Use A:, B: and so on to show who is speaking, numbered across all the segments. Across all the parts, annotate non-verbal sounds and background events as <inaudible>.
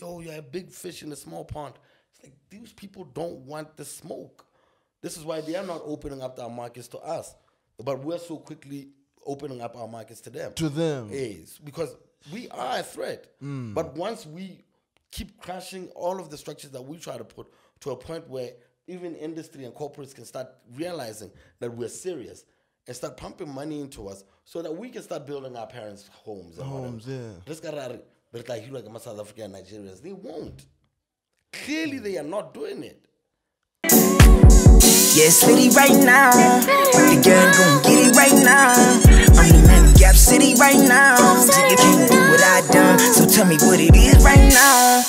A: yo, you're a big fish in a small pond. It's like these people don't want the smoke. This is why they are not opening up their markets to us, but we're so quickly opening up our markets to them.
B: To them.
A: Yes, because we are a threat. Mm. But once we keep crashing all of the structures that we try to put to a point where even industry and corporates can start realizing that we're serious and start pumping money into us so that we can start building our parents' homes. And
B: Homes, yeah.
A: Let's get at it. But like you like my South African and Nigerians, they won't. Clearly, they are not doing it.
C: Yeah, City right now. The girl gon' get it right now. I'm in that Gap City right now. You can't do what I done, so tell me what it is right now.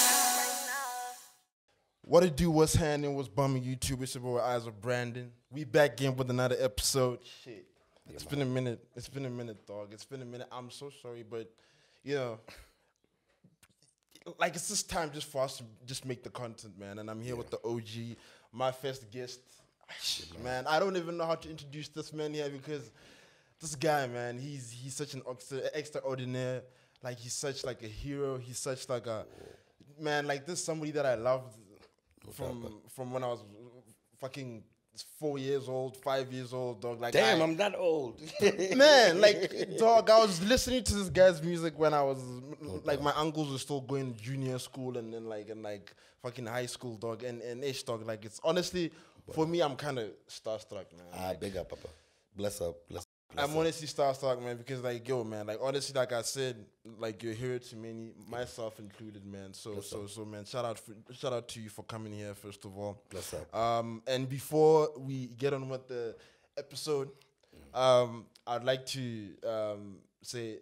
B: What it do, what's happening, what's bumming YouTube? It's your boy Eyes of Brandon. We back in with another episode. Shit. It's been a minute. It's been a minute, dog. It's been a minute. I'm so sorry, but you know, like it's just time just for us to just make the content, man. And I'm here with the OG, my first guest. Ah, man. I don't even know how to introduce this man here because this guy, man, he's he's such an extra, extraordinary. Like he's such like a hero. He's such like a man. Like this somebody that I loved from from when I was fucking four years old, five years old, dog. Like
A: Damn,
B: I-
A: I'm that old. <laughs>
B: man, like <laughs> dog, I was listening to this guy's music when I was like my uncles were still going junior school and then like and like fucking high school, dog, and and ish dog. Like it's honestly for me, I'm kind of starstruck, man.
A: ah, big up, Papa. Bless up. Bless. Bless
B: I'm honestly starstruck, man, because like yo, man, like honestly, like I said, like you're here to many, myself included, man. So so so, man, shout out for, shout out to you for coming here first of all.
A: Bless up.
B: Um, and before we get on with the episode, um, I'd like to um say,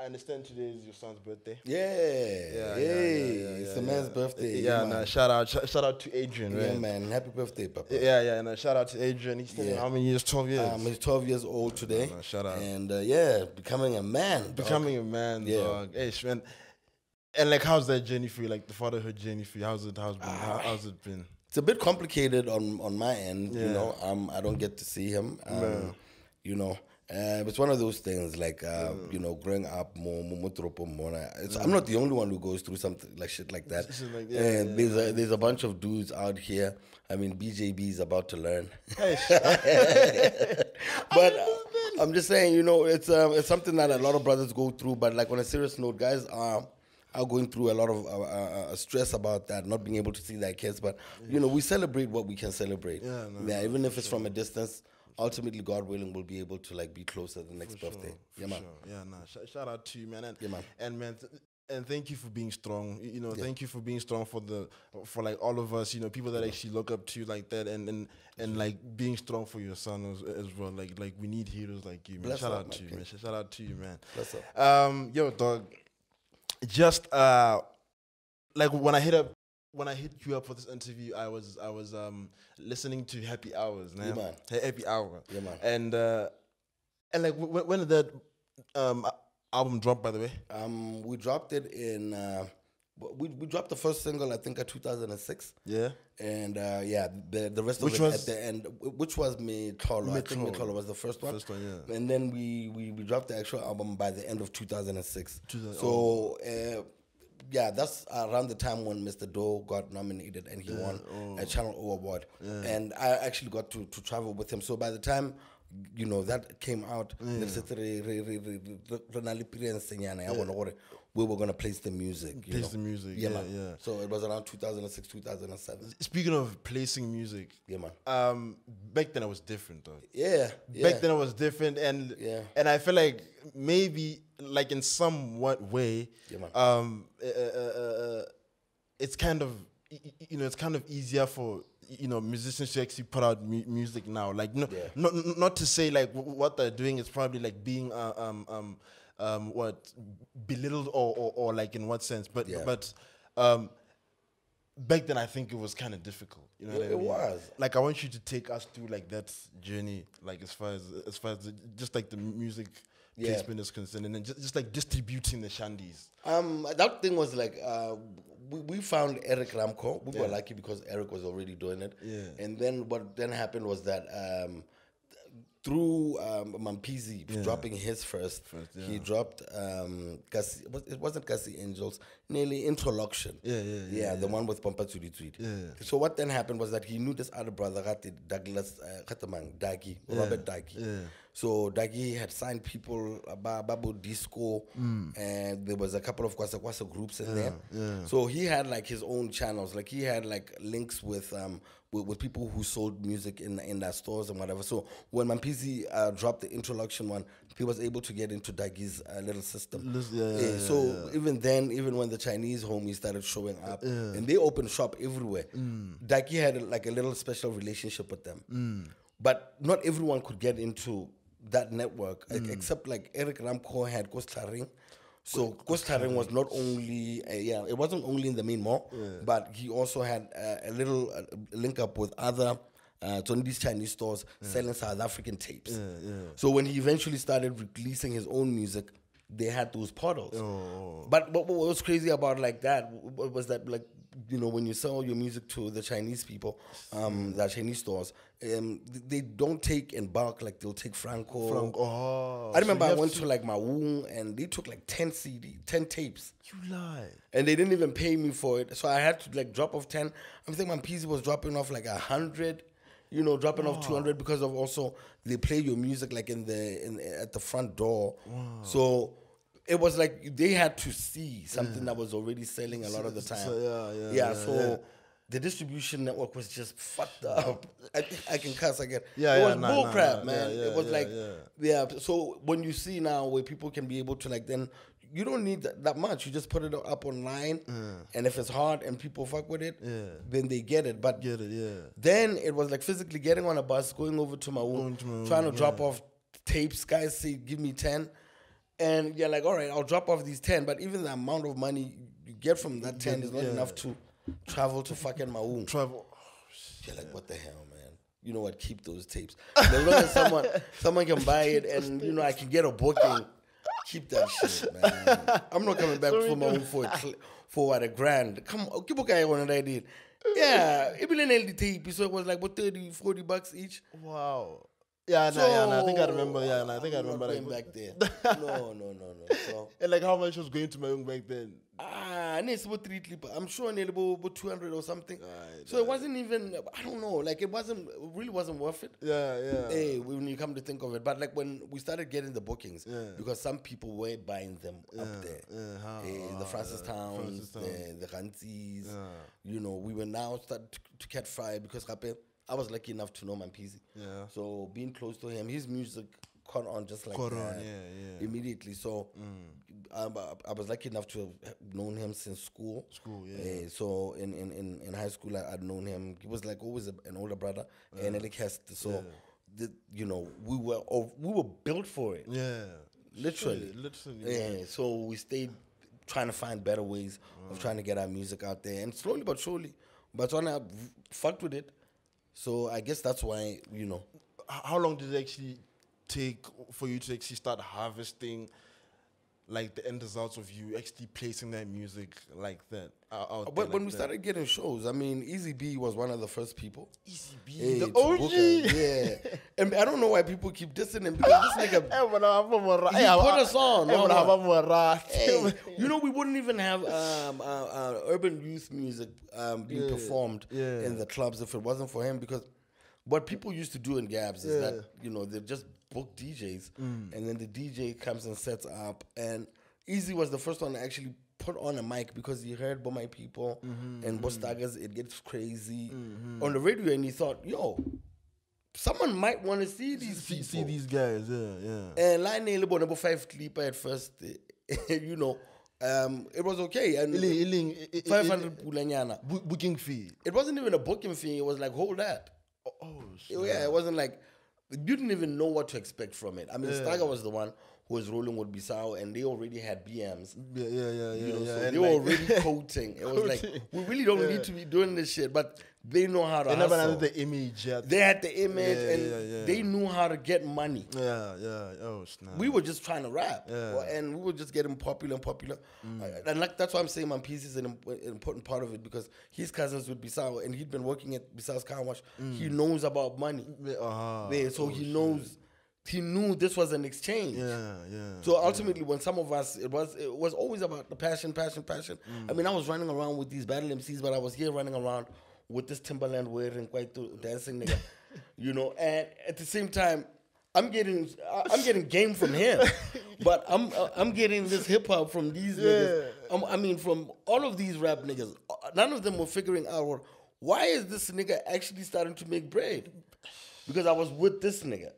B: I understand today is your son's birthday.
A: Yeah,
B: yeah,
A: hey,
B: yeah,
A: it's
B: yeah,
A: the man's
B: yeah.
A: birthday.
B: Yeah,
A: man.
B: nah, shout out, sh- shout out to Adrian,
A: Yeah,
B: right?
A: man. Happy birthday, Papa.
B: Yeah, yeah, and uh, shout out to Adrian. He's turning
A: Yeah.
B: how many years? Twelve years.
A: Um, he's 12 years old today.
B: Nah, shout out.
A: And uh, yeah, becoming a man. dog.
B: becoming a man,
A: Yeah.
B: dog. Hey, man. And like, how's that journey for you? Like the fatherhood journey for you? How's it? How's been?
A: Ah.
B: how's it been?
A: It's a bit complicated on on my end. You
B: Yeah.
A: know, um, I don't get to see him. Um,
B: No.
A: You know, uh, it's one of those things. Like uh, you know, growing up, more, more, more tropo, more, it's, I'm not the only one who goes through something like shit like that.
B: Like- yeah,
A: and
B: yeah,
A: there's a there's a bunch of dudes out here. I mean, BJB is about to learn.
B: Hey, <laughs> <laughs>
A: but uh, I'm just saying, you know, it's um, it's something that a lot of brothers go through. But like on a serious note, guys are are going through a lot of uh, uh, uh, stress about that, not being able to see their kids. But you know, we celebrate what we can celebrate.
B: Yeah, no,
A: yeah, even if it's from a distance. Ultimately, God willing, we'll be able to like be closer the next birthday.
B: For
A: yeah, man.
B: sure. Yeah, nah. Sh- shout out to you, man. And,
A: Yeah, man.
B: And man, th- and thank you for being strong. You know, thank you for being strong for the for like all of us. You know, people that actually look up to you like that, and and and like being strong for your son as, as well. Like like we need heroes like you, man.
A: Bless
B: shout
A: up,
B: out to you, man. Shout out to you, man.
A: Bless up.
B: Um, yo, dog. Just uh, like when I hit up. When I hit you up for this interview, I was I was um listening to Happy Hours, man.
A: man.
B: Happy Hour.
A: Yeah, man.
B: And uh, and like w- when did that um album drop? By the way,
A: Um, we dropped it in. Uh, we we dropped the first single, I think, at 2006.
B: yeah.
A: And uh, yeah, the the rest
B: Which
A: of it
B: was-
A: at the end, which was Me Tolo. I think Me
B: Tolo.
A: Was the first one.
B: First one, yeah.
A: And then we, we we dropped the actual album by the end of 2006.
B: 2000
A: so uh, yeah, that's around the time when Mr. Doe got nominated and he won
B: oh.
A: a Channel O award. And I actually got to to travel with him. So by the time you know that came out, gore we were gonna place the music. you
B: Place
A: know.
B: the music,
A: Yeah,
B: yeah,
A: man.
B: yeah.
A: So it was around 2006, 2007.
B: Speaking of placing music,
A: Yeah, man.
B: um, back then it was different, though.
A: Yeah, yeah.
B: Back then it was different, and
A: Yeah.
B: and I feel like maybe like in somewhat way,
A: Yeah,
B: um, uh, uh, it's kind of you know it's kind of easier for you know musicians to actually put out mu- music now. Like no,
A: Yeah.
B: not not to say like w- what they're doing is probably like being uh, um um um what belittled or, or or like in what sense, but
A: Yeah.
B: but um back then I think it was kind of difficult. You know,
A: It-
B: what I
A: it was.
B: Like I want you to take us through like that journey, like as far as as far as the, just like the music
A: Yeah.
B: placement is concerned, and then just, just like distributing the shandies.
A: Um, that thing was like uh, we, we found Eric Ramco. We were lucky because Eric was already doing it.
B: Yeah.
A: And then what then happened was that um, through um, Mampizi dropping his first,
B: First,
A: he dropped um, Kasi, it was- it wasn't Kasi Angels, nearly Introduction.
B: Yeah, yeah, yeah,
A: the one with Pampa Tweet.
B: Yeah.
A: So what then happened was that he knew this other brother, Douglas uh, Katamang, Dagi, Robert Dagi.
B: Yeah.
A: So Dagi had signed people, uh, Ba- Babu Disco, and there was a couple of Kwasa Kwasa groups in there.
B: Mm. yeah.
A: So he had like his own channels, like he had like links with um with, with people who sold music in in their stores and whatever. So when Mampizi uh, dropped the introduction one, he was able to get into Dagi's uh, little system.
B: Yeah, yeah, yeah,
A: so even then, even when the Chinese homies started showing up, and they opened shop everywhere,
B: Mm.
A: Dagi had like a little special relationship with them. But not everyone could get into that network,
B: Mm.
A: except like Eric Ramco had Kostaring. So Kostaring was not only, uh, yeah, it wasn't only in the main mall, but he also had uh, a little uh, link up with other. Uh, to these Chinese stores selling South African tapes. So when he eventually started releasing his own music, they had those portals.
B: Oh.
A: But, but what was crazy about like that was that like you know when you sell your music to the Chinese people, um, the Chinese stores, um, they don't take in bulk like they'll take Franco.
B: Franco. oh,
A: I remember
B: so
A: I went to like Maun and they took like ten CD, ten tapes,
B: You lie.
A: and they didn't even pay me for it. So I had to like drop off ten. I'm thinking my PC was dropping off like a hundred. You know, dropping off two hundred because of also they play your music like in the in at the front door. Wow. So it was like they had to see something that was already selling a lot of the time.
B: so, yeah, yeah,
A: yeah.
B: yeah,
A: so
B: yeah.
A: the distribution network was just fucked up. <laughs> I think I can cuss again.
B: Yeah,
A: it
B: yeah,
A: was
B: nah,
A: bull
B: nah, nah,
A: man.
B: yeah,
A: it was
B: yeah,
A: like
B: yeah.
A: yeah. So when you see now where people can be able to like then you don't need that, that much. You just put it up online, and if it's hard and people fuck with it,
B: Yeah.
A: then they get it. But
B: Get it, yeah.
A: then it was like physically getting on a bus, going over to my
B: Going
A: own,
B: to my
A: trying to drop off tapes. Guys say, give me 10. And you're like, all right, I'll drop off these 10. But even the amount of money you get from that 10 is not
B: yeah.
A: enough to travel to fucking Maun.
B: Travel.
A: You're like, what the hell, man? You know what? Keep those tapes. As long as someone <laughs> someone can buy it and you know I can get a booking, keep that shit, man. I'm not coming back for my own for a cl- for what a grand. Come on, keep okay that I did. Yeah, it been an LD tape, so it was like what 30, 40 bucks each.
B: Wow. Yeah, nah, yeah, nah, I think I remember. Yeah,
A: So,
B: nah, I think I
A: I'm not
B: remember.
A: going
B: Like,
A: back there. No, no, no, no. So <laughs>
B: and like how much was going to my own back then?
A: Ah, it's about three clip. I'm sure nearly about, about 200 or something.
B: Right,
A: so it wasn't even, I don't know, like it wasn't, it really wasn't worth it.
B: Yeah, yeah.
A: Hey, when you come to think of it, but like when we started getting the bookings,
B: Yeah.
A: because some people were buying them up there.
B: yeah, how-
A: Eh, the
B: how,
A: Francistown,
B: Francis Towns.
A: the, the Rantzis,
B: Yeah.
A: you know, we were now start to, to catch fire because I was lucky enough to know Mampizi.
B: Yeah.
A: So being close to him, his music caught on just like
B: Caught on, yeah, yeah. Mm.
A: immediately. So um, I, I was lucky enough to have known him since school.
B: School, yeah.
A: Eh, so in, in, in, in high school, I, I'd known him. He was like always a, an older brother, and Eric Hest. So, the, you know, we were we were built for it,
B: Yeah.
A: literally.
B: Literally.
A: Yeah. So we stayed trying to find better ways of trying to get our music out there, and slowly but surely, but when I fucked with it, so I guess that's why you know.
B: How long did it actually take for you to actually start harvesting like the end results of you actually placing that music like that out, out there
A: When, when
B: like
A: we
B: that?
A: started getting shows, I mean, Easy B was one of the first people.
B: Easy B,
A: Hey,
B: the OG.
A: us, yeah. And I don't know why people keep dissing him because this nigga, <laughs>
B: Eh, but I'm a mora-
A: He
B: I'm-
A: put us on,
B: eh,
A: no,
B: but I'm
A: no.
B: a mora-
A: hey, <laughs> you know, we wouldn't even have um, uh, uh, urban youth music um, being
B: Yeah,
A: performed
B: yeah.
A: in the clubs if it wasn't for him. Because what people used to do in Gabs is
B: Yeah.
A: that you know they just book DJs,
B: Mm.
A: and then the DJ comes and sets up. And Easy was the first one to actually put on a mic because he heard by my people
B: Mm-hmm,
A: and Bostagas. It gets crazy on the radio, and he thought, "Yo, someone might want to see these
B: see,
A: people."
B: see these guys, yeah, yeah.
A: And line name number five clipper at first, <laughs> you know, um, it was okay. And
B: Iling, iling, i- i- i-
A: 500 pulanyana.
B: bu- booking fee.
A: It wasn't even a booking fee. It was like, hold that.
B: Oh, oh shit.
A: Yeah, it wasn't like, you didn't even know what to expect from it. I mean, Staga was the one who was rolling with Bissau and they already had BMs.
B: Yeah, yeah, yeah, yeah.
A: You know,
B: yeah.
A: so they were
B: like-
A: already <laughs> coating. It was like, we really don't need to be doing this shit, but they know how to
B: They never
A: hustle.
B: had the image yet.
A: They had the image
B: Yeah,
A: and
B: yeah, yeah.
A: they knew how to get money.
B: yeah, yeah. Oh, snap.
A: we were just trying to rap,
B: Yeah.
A: Well, and we were just getting popular and popular. Uh, and like that's why I'm saying my piece is an, an important part of it because his cousins with Bissau, and he'd been working at Bissau's car wash. He knows about money,
B: Uh-huh.
A: yeah, so he knows he knew this was an exchange.
B: Yeah, yeah.
A: So ultimately, when some of us, it was it was always about the passion, passion, passion. I mean, I was running around with these battle MCs, but I was here running around with this Timberland wearing quite dancing nigga, <laughs> you know. And at the same time, I'm getting I'm getting game from him, <laughs> but I'm I'm getting this hip hop from these niggas. Um, I mean, from all of these rap niggas, none of them were figuring out why is this nigga actually starting to make bread, because I was with this nigga,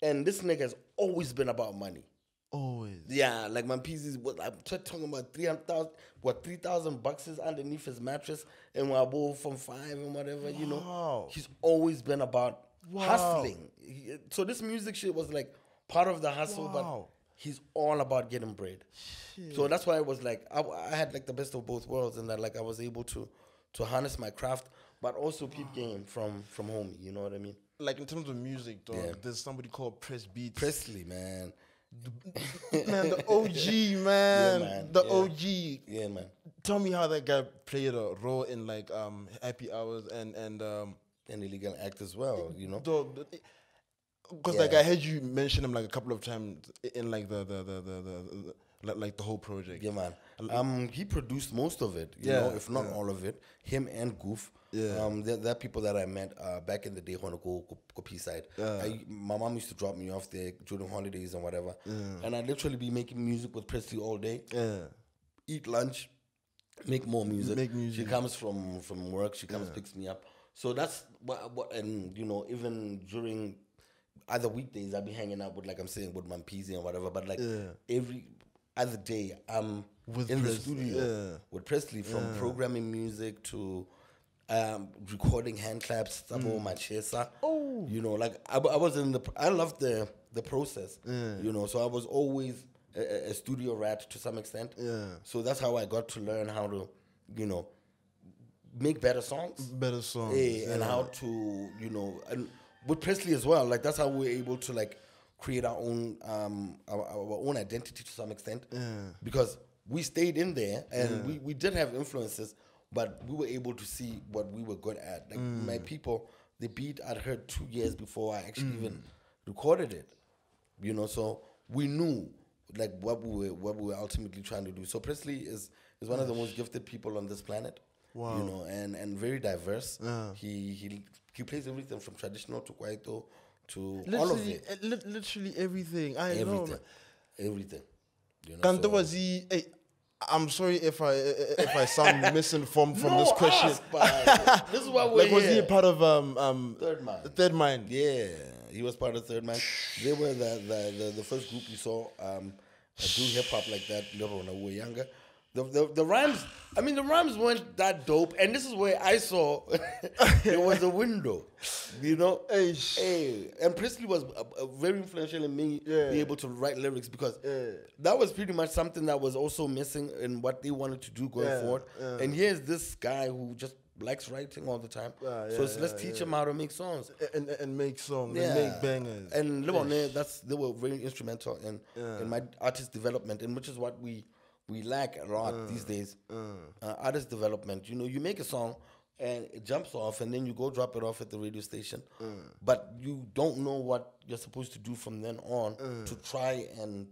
A: and this nigga has always been about money.
B: Always.
A: Yeah, like my pieces. What I'm talking about three hundred thousand, what three thousand bucks is underneath his mattress, and when I bought from five and whatever, you know, he's always been about
B: Wow.
A: hustling. He- so this music shit was like part of the hustle,
B: Wow.
A: but he's all about getting bread. So that's why it was like I, I had like the best of both worlds, and that like I was able to to harness my craft, but also keep game from from home. You know what I mean?
B: Like in terms of music, dog,
A: Yeah.
B: there's somebody called Press Beats.
A: Presley, man.
B: Man, the OG, <laughs> man.
A: man,
B: The
A: yeah.
B: OG.
A: Yeah, man.
B: Tell me how that guy played a role in like um happy hours and and um
A: An illegal act as well. You know.
B: because like I heard you mention him like a couple of times in like the the the the, the, the like, like the whole project.
A: Yeah, man. Um, he produced most of it, you
B: Yeah,
A: know, if not
B: yeah.
A: all of it. Him and Goof.
B: Yeah.
A: Um, they're, they're people that I met uh, back in the day when I go go, go P-side. I, my mom used to drop me off there during holidays and whatever. And I'd literally be making music with Presley all day.
B: Yeah.
A: Eat lunch, make more music.
B: Make music.
A: She comes from from work. She comes picks me up. So that's what, what and you know even during other weekdays I'd be hanging out with like I'm saying with my PZ and whatever. But like every other day I'm
B: With
A: in the studio
B: yeah.
A: with Presley from programming music to um, recording hand claps, sabo
B: Mm.
A: machesa. Oh, you know, like I, I was in the I loved the the process. You know, so I was always a, a- studio rat to some extent.
B: Yeah.
A: So that's how I got to learn how to, you know, make better songs.
B: Better songs.
A: Eh, and how to you know and with Presley as well like that's how we're able to like create our own um our, our own identity to some extent Yeah. because we stayed in there and we, we did have influences but we were able to see what we were good at like mm. my people the beat I'd heard two years before I actually mm. even recorded it you know so we knew like what we were what we were ultimately trying to do so Presley is is one of the most gifted people on this planet
B: Wow.
A: you know and and very diverse
B: Yeah.
A: he he he plays everything from traditional to kwaito to all of it
B: eh, li- literally everything. I know.
A: everything
B: man.
A: everything you know
B: Kanto
A: so-
B: was he? Hey, I'm sorry if I if I sound <laughs> misinformed from
A: No,
B: this question.
A: ask, but <laughs> this is why we're
B: Like, was he a part of um um
A: Third Mind.
B: the Third Mind?
A: Yeah, he was part of Third Mind. They were the the, the, the first group you saw um, do hip hop like that. Little when we were younger. The, the the rhymes. I mean, the rhymes weren't that dope, and this is where I saw <laughs> there was a window. You know,
B: Hey,
A: hey, and Presley was uh, uh, very influential in me
B: Yeah.
A: being able to write lyrics because
B: Yeah.
A: that was pretty much something that was also missing in what they wanted to do going
B: Yeah,
A: forward. And here's this guy who just likes writing all the time.
B: Yeah,
A: so let's teach him how to make songs.
B: and and make songs and make bangers.
A: And live. That's they were very instrumental in in my artist development, and which is what we we lack a lot uh, these days. Uh. uh, artist development. You know, you make a song and it jumps off, and then you go drop it off at the radio station, uh. but you don't know what you're supposed to do from then on to try and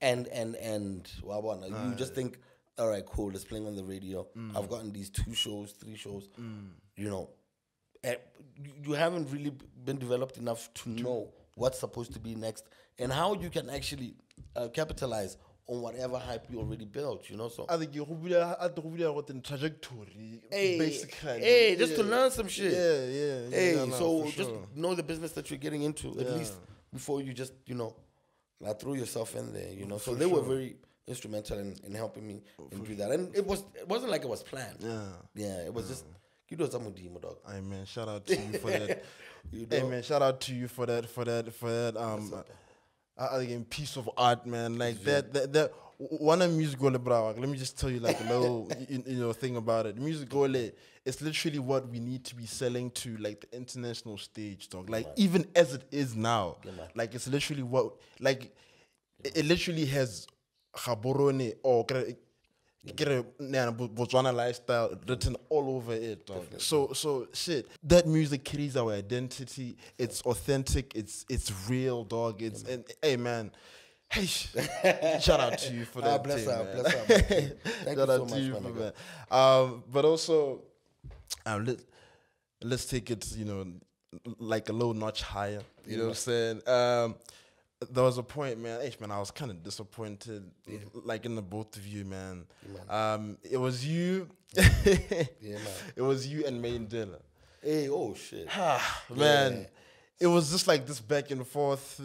A: and and and well, well, you just think. All right, cool. It's playing on the radio. Mm. I've gotten these two shows, three shows. Mm. You know, eh, you- you haven't really been developed enough to know what's supposed to be next and how you can actually uh, capitalize on whatever hype you already built. You know, so
B: I think you I think you got the trajectory
A: hey,
B: basically.
A: hey, just to learn some shit.
B: Yeah, yeah. yeah
A: Hey,
B: no, no,
A: so
B: for
A: just
B: sure.
A: know the business that you're getting into at least before you just you know, like throw yourself in there. You know, so they were very instrumental in, in helping me and do that. And it was it wasn't like it was planned.
B: Yeah.
A: yeah, it was just you do something demo dog.
B: Hey man, shout out to you for that. <laughs>
A: You
B: hey man, shout out to you for that, for that, for that. Um, uh, again, piece of art, man. Like that, that, that. One of music gole bro. Let me just tell you like a little, <laughs> you, you know, thing about it. Music gole, it's literally what we need to be selling to like the international stage, dog. Like even as it is now, like it's literally what, like, it, it literally has or Get Bo- Botswana lifestyle written all over it, dog. So so shit. That music carries our identity. It's authentic. It's it's real, dog. It's and hey man. Hey, <laughs> shout out to you for that.
A: Ah, bless
B: thing,
A: her,
B: man.
A: bless her, man. Thank you <laughs> so
B: out
A: much,
B: to you for that. Um, but also, um, let, let's take it, you know, like a little notch higher. You know what I'm saying? Um, there was a point, man. Hey, man, I was kind of disappointed, like in the both of you, man. Um, it was you.
A: Yeah, man.
B: It was you and Main Dilla.
A: Hey, oh shit.
B: man. It was just like this back and forth.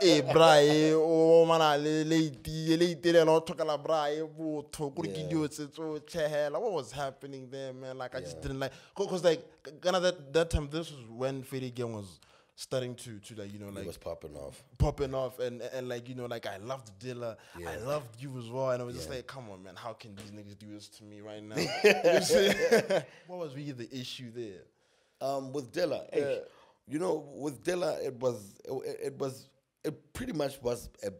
B: Eh, bra, eh, oh man, ah, le late, late, le no talk la bra, eh, kuri ki
A: Yeah.
B: dio tse tso, che. What was happening there, man? Like I just didn't like, cause like, kind of that that time, this was when Fade Game was starting to to like you know
A: It
B: like
A: was popping off.
B: popping off and and like you know like I loved Dilla, I
A: Yeah.
B: loved you as well, and I was just like, come on, man, how can these niggas do this to me right now? What I'm saying? what was really the issue there?
A: Um, with Dilla, hey, you know, with Dilla, it was it, it was it pretty much was uh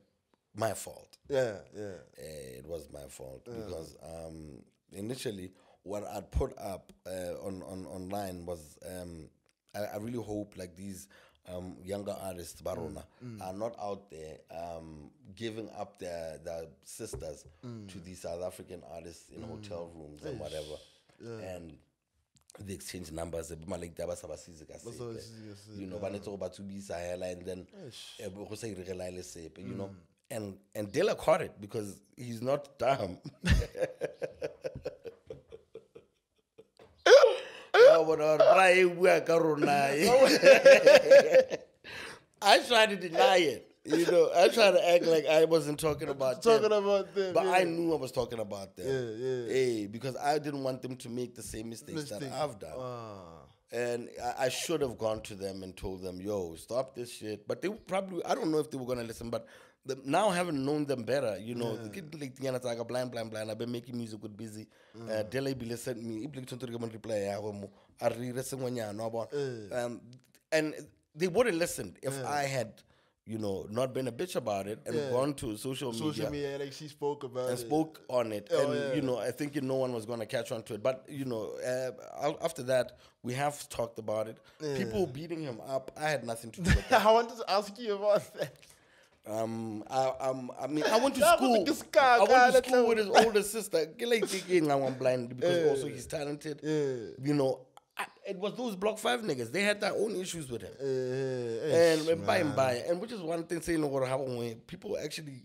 A: my fault.
B: Yeah, yeah.
A: Eh, it was my fault because um, initially what I'd put up uh, on, on online was um, I, I really hope like these um, younger artists, Barona, are not out there um, giving up their their sisters to these South African artists in hotel rooms and whatever, and they exchange numbers. ba like taba sa ba size ka sepe.
B: size ka sepe,
A: You know, ba netse go ba tsubisa hela and then eh, go sa irela le sepe, you know. And and Dilla caught it because he's not dumb. <laughs> Ya bona gore bra e bua ka rona, eh. <laughs> I tried to deny it. You know, I tried to act like I wasn't talking about
B: Talking
A: them.
B: about them,
A: But I knew I was talking about them.
B: Yeah, yeah.
A: Hey, because I didn't want them to make the same mistakes that I've done.
B: Ah.
A: And I, I should have gone to them and told them, yo, stop this shit. But they probably, I don't know if they were going to listen, but the, now having known them better, you know, the kid like Tiana Taga, blind, blind, blind. I've been making music with Busy. Uh, Dele Bile sent me, Iblik Tonto Rigaman reply, ya go mo, a re re sengwe nyana, wa bona. Um, and they would have listened if I had, you know, not been a bitch about it and
B: Yeah.
A: gone to social, media.
B: Social media, like she spoke about
A: and
B: it.
A: spoke on it.
B: Oh,
A: and
B: yeah.
A: you know, I think no one was going to catch on to it. But you know, uh, after that, we have talked about it. People beating him up, I had nothing to do with <laughs> that.
B: I wanted to ask you about that.
A: Um, I, um, I mean, I went to school. I went to school with his older sister. Thinking I'm blind because also he's talented.
B: Yeah.
A: You know, I, it was those Block Five niggas. They had their own issues with him.
B: Eh,
A: and by and by, and which is one thing saying what happen when people actually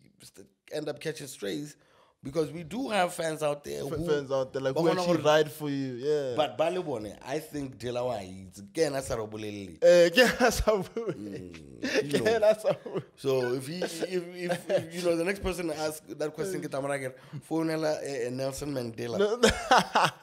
A: end up catching strays because we do have fans out there who
B: fans out there like who actually
A: gore-
B: ride for you, yeah.
A: But ba le bone, I think Delawa is again as a robolele.
B: eh, ke na sa bue. <laughs>
A: you know.
B: na sa bue.
A: So if he, if, if, if you know the next person to ask that question, get Amarager, eh, eh, Nelson Mandela.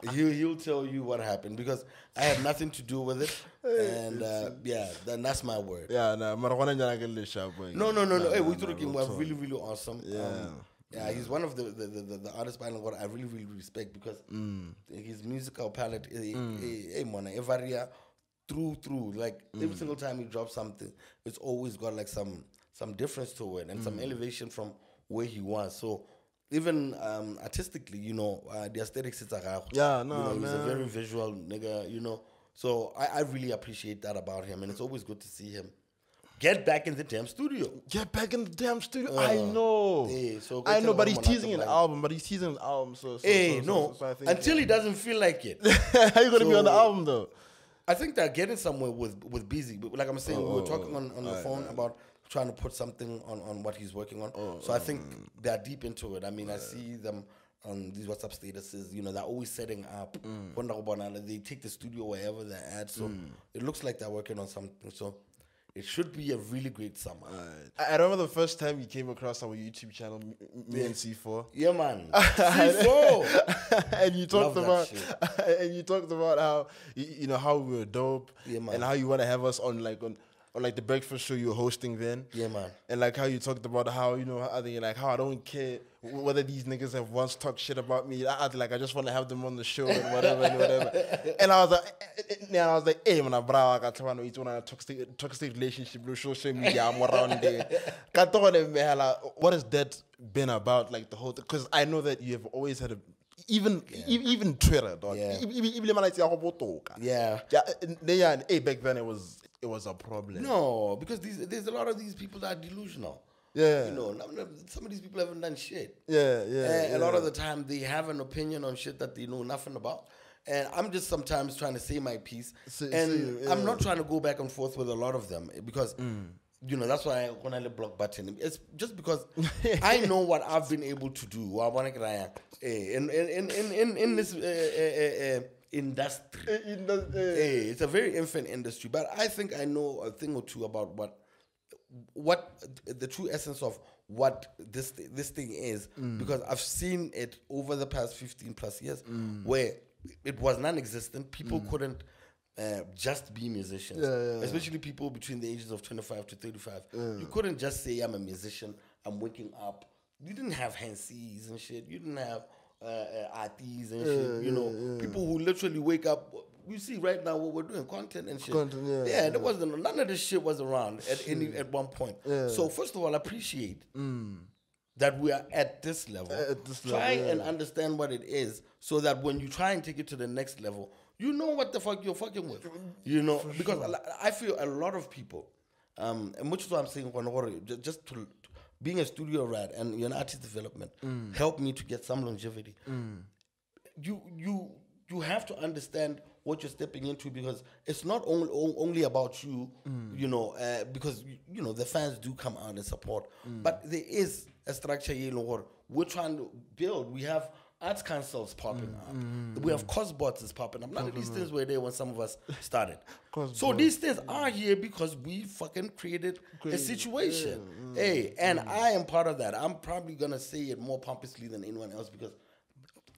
A: <laughs> he he'll tell you what happened because I had nothing to do with it, and uh, yeah, then that's my word.
B: Yeah, nah, mara gona nyana ke le sharp. boy.
A: No, no, no, no. Hey, we
B: nah,
A: took him.
B: real
A: We're really, really awesome.
B: Yeah.
A: Um, yeah, he's one of the the, the, the, the artists by what I really, really respect because
B: Mm.
A: his musical palette, eh, eh, eh, man, eh, through, through. Like
B: Mm.
A: every single time he drops something, it's always got like some some difference to it and
B: Mm.
A: some elevation from where he was. So even um, artistically, you know, uh, the aesthetics it's a
B: Yeah,
A: you
B: no,
A: know, he's a very visual nigga, you know. So I, I really appreciate that about him, and it's always good to see him get back in the damn studio.
B: Get back in the damn studio. I
A: Uh,
B: know.
A: yeah, so
B: I know, but he's teasing an
A: like-
B: album. But he's teasing an album. So, so
A: Hey,
B: so, so,
A: no,
B: so I think,
A: until he doesn't feel like it. <laughs>
B: how you gonna be on the album though?
A: I think they're getting somewhere with with busy. But like I'm saying, we were talking oh, on, on the phone about trying to put something on, on what he's working on. Oh, so I think mm. they're deep into it. I mean, I see them on these WhatsApp statuses. You know, they're always setting up. Mm. Ubana, They take the studio wherever they're at. So mm. it looks like they're working on something. So it should be a really great summer.
B: I, I remember the first time you came across our YouTube channel, me, me and C4.
A: Yeah, man. <laughs> C4. <laughs>
B: and you talked
A: Love
B: about <laughs> and you talked about how you, you know how we were dope
A: Yeah,
B: and how you want to have us on like on on like the breakfast show you were hosting then
A: Yeah, man.
B: and like how you talked about how you know I think like how I don't care whether these niggas have once talked shit about me I, I like I just want to have them on the show and whatever and whatever and I was like eh, eh, eh, and I was like hey man bro I got to know it's one of toxic toxic relationship no social media I'm around there Ka togone, man, like, what has that been about like the whole because I know that you have always had a even e- even Twitter, dog.
A: Yeah.
B: E- e- Even like,
A: Yeah.
B: yeah. and- Yeah, and hey, back then it was it was a problem.
A: No, because these, there's a lot of these people that are delusional.
B: Yeah.
A: You know, some of these people haven't done shit.
B: Yeah, yeah,
A: And A lot of the time, they have an opinion on shit that they know nothing about. And I'm just sometimes trying to say my piece.
B: Say-
A: and
B: say,
A: I'm not trying to go back and forth with a lot of them because,
B: Mm.
A: you know, that's why I, when I block button, it's just because <laughs> I know what I've been able to do. Wa bona ke raya, eh, In, in, in, in, in, in this uh, uh, uh, uh, industry.
B: In the,
A: Hey, it's a very infant industry, but I think I know a thing or two about what what the true essence of what this this thing is
B: Mm.
A: because I've seen it over the past 15 plus years where it was non-existent. People couldn't uh, just be musicians,
B: Mm. Yeah, yeah, yeah.
A: especially people between the ages of 25 to 35. You couldn't just say I'm a musician. I'm waking up. You didn't have Hansies and shit. You didn't have uh, uh, arties and shit. You know, people who literally wake up. You see right now what we're doing, content and shit.
B: Content, yeah,
A: yeah. There wasn't none of this shit was around at any at one point.
B: Yeah.
A: So first of all, appreciate that we are at this level.
B: At this
A: try
B: level,
A: and understand what it is, so that when you try and take it to the next level, you know what the fuck you're fucking with. You know, because a lo- I feel a lot of people, um, and which is what I'm saying, just to being a studio rat and you're an artist development,
B: Mm.
A: helped me to get some longevity. You you you have to understand what you're stepping into because it's not only only about you you know uh, because you, know the fans do come out and support. But there is a structure here in what we're trying to build. We have arts councils popping up we have cosbots is popping up none of these things were there when some of us started <laughs> so these things are here because we fucking created a situation hey and i am part of that i'm probably gonna say it more pompously than anyone else because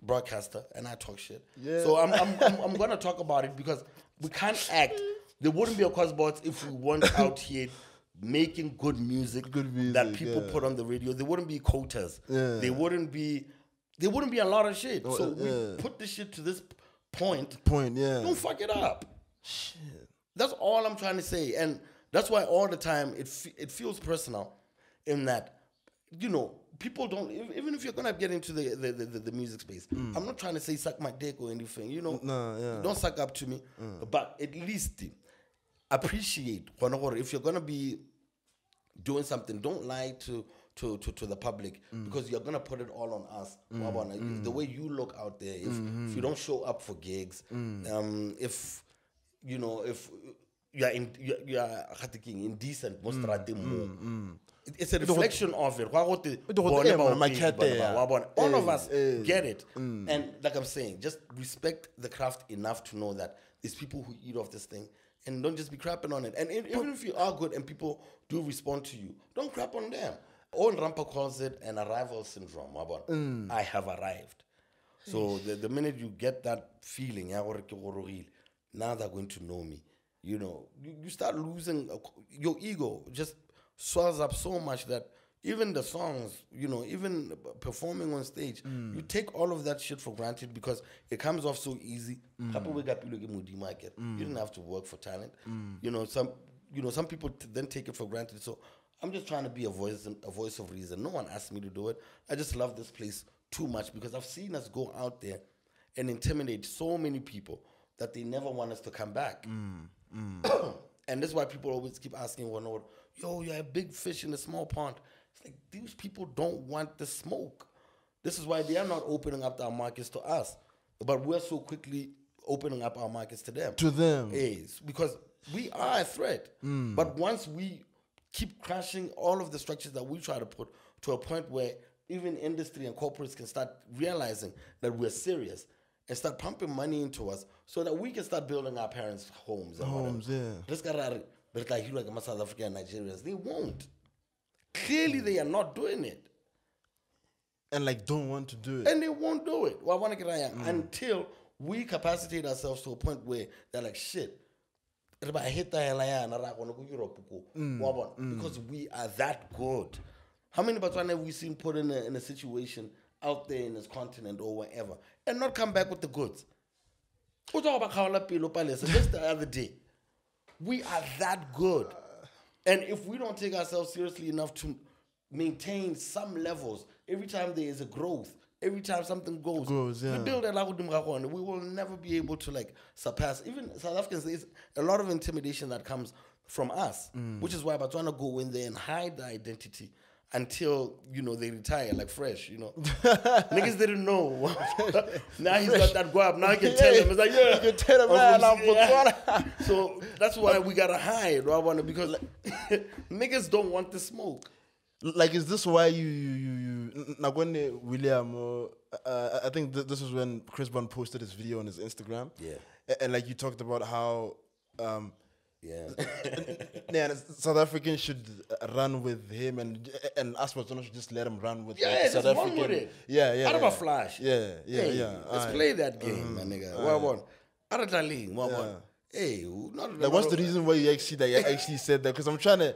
A: broadcaster and I talk shit.
B: Yeah.
A: So I'm, I'm, I'm, I'm gonna talk about it because we can't act. There wouldn't be a Cosbots if we weren't <laughs> out here making good music,
B: Good music,
A: that people
B: yeah.
A: put on the radio. There wouldn't be quotas.
B: Yeah.
A: There wouldn't be there wouldn't be a lot of shit. so
B: uh,
A: we
B: yeah.
A: put this shit to this point.
B: point, yeah.
A: Don't fuck it up. Shit. That's all I'm trying to say, and that's why all the time it fe- it feels personal, in that, you know, people don't ev- even if you're gonna get into the the, the, the, music space. I'm not trying to say suck my dick or anything. You know,
B: Mm. No, yeah. Mm.
A: don't suck up to me, but at least appreciate if you're gonna be doing something, don't lie to to to, to the public because you're gonna put it all on us. Wa bona? The way you look out there, if, if you don't show up for gigs, um, if you know if you are in you are- you are indecent mo strateng mo. It- It's a reflection of it. Wa go te-
B: go te,
A: bone ba
B: man,
A: o
B: my
A: pedi
B: cat
A: bana ba,
B: there.
A: wa bona? All of
B: Eh,
A: us
B: eh.
A: get it, and like I'm saying, just respect the craft enough to know that there's people who eat off this thing. And don't just be crapping on it. And even if you are good and people do respond to you, don't crap on them. Owen Rampa calls it an arrival syndrome. wa bona? Mm. I have arrived. So the, the minute you get that feeling, ya gore ke now they're going to know me. You know, you, you start losing a your ego. Just swells up so much that even the songs, you know, even performing on stage, mm. you take all of that shit for granted because it comes off so easy. Gape o wake up, you look at Moody Market. You didn't have to work for talent. Mm. You know, some you know some people t- then take it for granted. So I'm just trying to be a voice a voice of reason. No one asked me to do it. I just love this place too much because I've seen us go out there and intimidate so many people that they never want us to come back. Mm, mm. <coughs> and that's why people always keep asking one another, yo, you're a big fish in a small pond. It's like these people don't want the smoke. This is why they are not opening up their markets to us. But we're so quickly opening up our markets to them.
B: To them.
A: Yes, because we are a threat. Mm. But once we keep crashing all of the structures that we try to put to a point where even industry and corporates can start realizing that we're serious and start pumping money into us so that we can start building our parents' homes. And
B: Homes,
A: whatever.
B: yeah.
A: Let's get out of but like you like my South African and Nigerians, they won't. Clearly, they are not doing it.
B: and like don't want to do it.
A: And they won't do it. Well, I wanna get right mm. until we capacitate ourselves to a point where they're like, shit. Re ba heta hela yana, ra kgona go Europe ko." Mm, wa bona? Mm. Because we are that good. How many Botswana have we seen put in a, in a situation out there in this continent or wherever and not come back with the goods? O tswa go ba kgaola pelo Palesa just the other day. We are that good. And if we don't take ourselves seriously enough to maintain some levels, every time there is a growth, every time something goes,
B: Goes,
A: we build a we will never be able to like surpass. Even South Africans, there's a lot of intimidation that comes from us,
B: Mm.
A: which is why Botswana go in there and hide their identity until you know they retire like fresh. You know, <laughs> niggas didn't know. now he's got that guap. Now he can tell them. It's like yeah,
B: You can tell them, man, I'm
A: yeah.
B: Botswana.
A: So that's why we gotta hide, right? Because <laughs> niggas don't want the smoke.
B: Like is this why you you you, you like when William uh, uh, I think th- this was when Chris Brown posted his video on his Instagram
A: Yeah.
B: A- and, like you talked about how um
A: Yeah. <laughs>
B: yeah, South Africans should uh, run with him and and us Botswana should just let him run with
A: Yeah,
B: like, South
A: run
B: African
A: with it.
B: yeah yeah
A: Out of
B: yeah.
A: a flash.
B: yeah yeah
A: Hey,
B: yeah
A: Let's
B: aye.
A: play that game, my nigga. What one? Out of Darling, what one?
B: Yeah.
A: Hey, not
B: like what's the reason why you actually that you actually said that because I'm trying to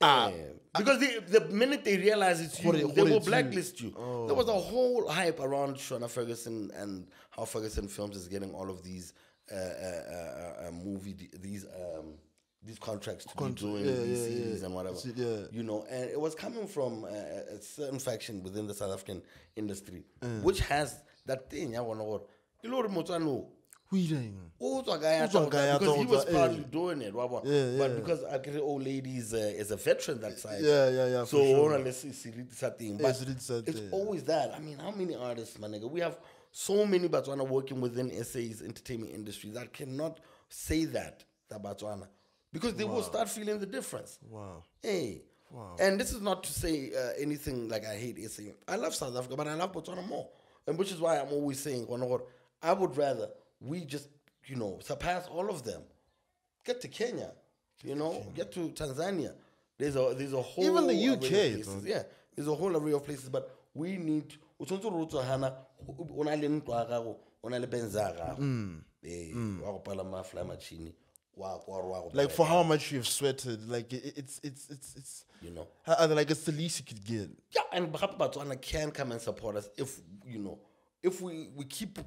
B: ah
A: Because they, the minute they realize it's you, they will
B: you.
A: blacklist you. There was a whole hype around Shona Ferguson and how Ferguson Films is getting all of these uh, uh, uh, uh, movie these um, these contracts to
B: Contra-
A: be doing
B: yeah,
A: these
B: yeah,
A: series
B: yeah.
A: and whatever. You know, and it was coming from uh, a certain faction within the South African industry, which has that thing. Yeah, one or
B: who you doing?
A: Utswa guy
B: Utswa
A: out
B: guy
A: there
B: out
A: because he was
B: eh.
A: proudly doing it, wabona.
B: Yeah,
A: but
B: yeah.
A: because Akere old lady is a, is a veteran that side.
B: Yeah, yeah, yeah,
A: So
B: sure.
A: ona lesi siriti thing.
B: Yeah,
A: But
B: siriti
A: it's always that. I mean, how many artists, my nigga? We have so many Botswana working within SA's entertainment industry that cannot say that, that Botswana. Because they will start feeling the difference.
B: Wow.
A: Hey. Wow. And this is not to say uh, anything like I hate SA. I love South Africa, but I love Botswana more. And which is why I'm always saying, I would rather we just, you know, surpass all of them. Get to Kenya, you know, get to Tanzania. There's a there's a whole
B: Even the
A: array of
B: UK,
A: places. Yeah, there's a whole array of places, but we need. o tshwanetse gore o tswa hana, o- na le ntlo ya gago, o na le Benz ya gago.
B: Mm.
A: Eh, wa go palama fly machine, wa kwa re wa go
B: Like for how much you've sweated, like it's it's it's it's
A: you know.
B: how- like it's the least you could get.
A: Yeah, and Gape Botswana can come and support us if you know if we we keep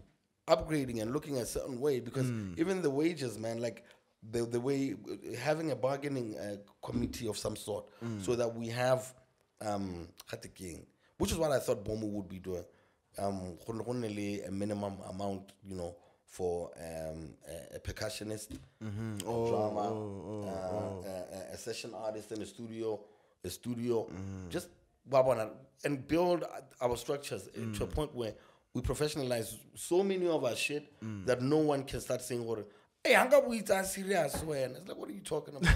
A: upgrading and looking a certain way because even the wages, man, like the the way having a bargaining uh, committee of some sort, so that we have um which is what I thought Bomo would be doing. Um, go nne- go nne le a minimum amount, you know, for um, a, a percussionist, a drama, uh, a, a session artist in the studio, a studio, just wabona, and build our structures to a point where we professionalize so many of our shit that no one can start saying, "What? Hey, hanga buita serious when?" It's like, what are you talking about?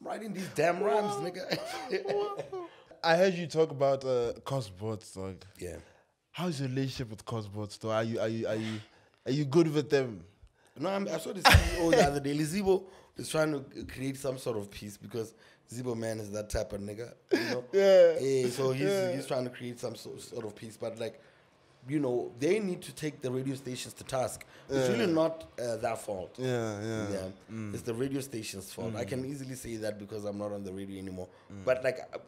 A: I'm writing these damn rhymes, nigga. <laughs>
B: I heard you talk about uh, Cosbots, dog.
A: yeah.
B: How's your relationship with Cosbots, though? Are you are you are you are you good with them?
A: No, I'm, I saw the CEO the other day. Zibo is trying to create some sort of peace because Zibo man is that type of nigga. You know? <laughs>
B: Yeah.
A: Eh, so he's
B: Yeah.
A: he's trying to create some sort of peace, but like, you know, they need to take the radio stations to task. It's really not uh, their fault.
B: Yeah, yeah.
A: Yeah, it's the radio station's fault. I can easily say that because I'm not on the radio anymore.
B: Mm.
A: But like, uh,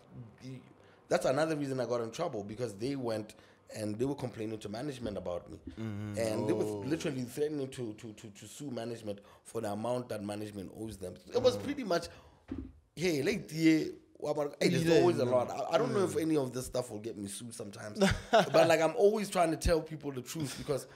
A: that's another reason I got in trouble because they went and they were complaining to management about me,
B: Mm-hmm.
A: and they
B: Oh.
A: were literally threatening to, to to to sue management for the amount that management owes them. It was pretty much, hey, like the. There's
B: Mm. Yeah,
A: always a lot. I, I don't know if any of this stuff will get me sued sometimes, <laughs> but like I'm always trying to tell people the truth because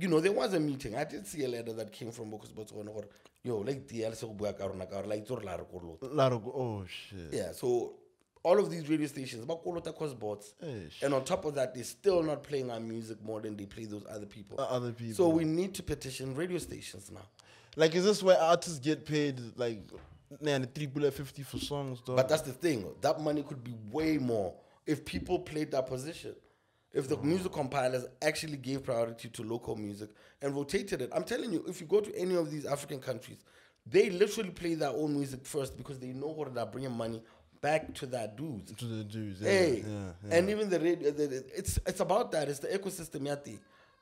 A: you know, there was a meeting. I did see a letter that came from Bokus Botswana. gore, Yo, like the LSE go bua ka rona ka like it's la re kolota."
B: Lot oh shit.
A: Yeah, so all of these radio stations, ba kolota
B: Cosbots.
A: And on top of that, they're still not playing our music more than they play those other people.
B: Uh, other people.
A: So we need to petition radio stations now.
B: Like, is this where artists get paid like man, three bullet fifty for songs, dog?
A: But that's the thing. That money could be way more if people played that position. If the music compilers actually gave priority to local music and rotated it. I'm telling you, if you go to any of these African countries, they literally play their own music first because they know what they're bringing money back to that dudes.
B: to the Jews. Yeah,
A: Hey,
B: yeah, yeah.
A: and even the radio, the, the- it's it's about that. It's the ecosystem, yati.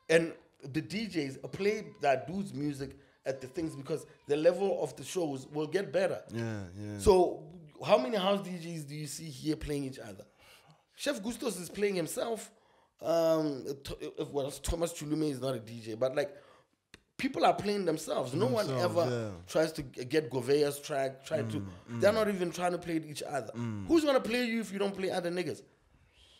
A: And the DJs play that dude's music at the things because the level of the shows will get better.
B: yeah, yeah.
A: So, how many house DJs do you see here playing each other? Chef Gustos is playing himself. Um, well, Thomas Chulume is not a DJ, but like people are playing themselves. No one ever
B: yeah.
A: tries to get Govea's track. Try to. Mm, mm. They're not even trying to play each other. Mm. Who's gonna play you if you don't play other niggas?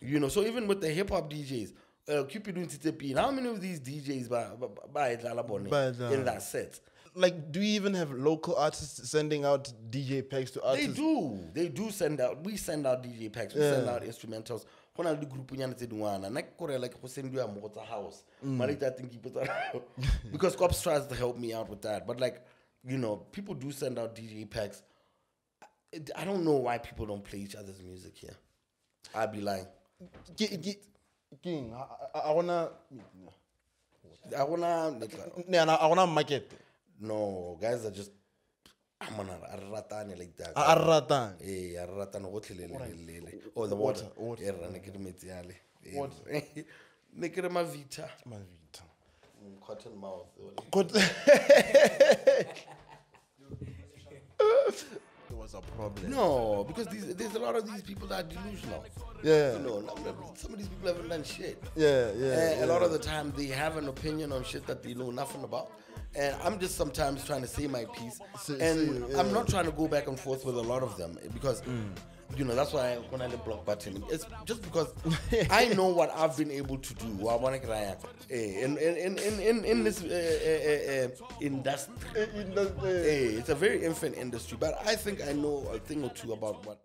A: You know, so even with the hip hop DJs, uh, Cupid doing Titepin, how many of these DJs by by Lalabone
B: By the-
A: in that set?
B: Like, do you even have local artists sending out DJ packs to artists?
A: They do. They do send out. We send out DJ packs. We
B: Yeah.
A: send out instrumentals. Go na le group nyana tse dingwana. Nna ke kore like go send you a mo go tsa house. Mara I think it because cops tries to help me out with that. But like, you know, people do send out DJ packs. I- I don't know why people don't play each other's music here. I'd be lying.
B: Ki- ki- King, I, I, I wanna,
A: I wanna like,
B: nah, nah, I wanna market.
A: no guys are just I'm gonna ratane like that.
B: A ratang.
A: Eh, a ratane gotlhe le le le le. Oh, the water.
B: Water, water.
A: Eh, ra ne ke re metsi ale. Eh,
B: Water.
A: Ne ke re mavita.
B: Mavita.
A: Mm, Cotton mouth.
B: Was a problem.
A: No, because these, there's a lot of these people that are delusional.
B: Yeah.
A: You know, no- no- some of these people haven't done shit.
B: Yeah, yeah.
A: And
B: yeah.
A: a lot of the time they have an opinion on shit that they know nothing about. And I'm just sometimes trying to say my piece.
B: Say-
A: and
B: say,
A: I'm not trying to go back and forth with a lot of them because, mm. You know, that's why when I did block button, it's just because I <laughs> know what I've been able to do. Wa bona ke raya, eh, In, in, in, in, in, this uh, uh, uh, uh, industry.
B: In the-
A: Hey, it's a very infant industry, but I think I know a thing or two about what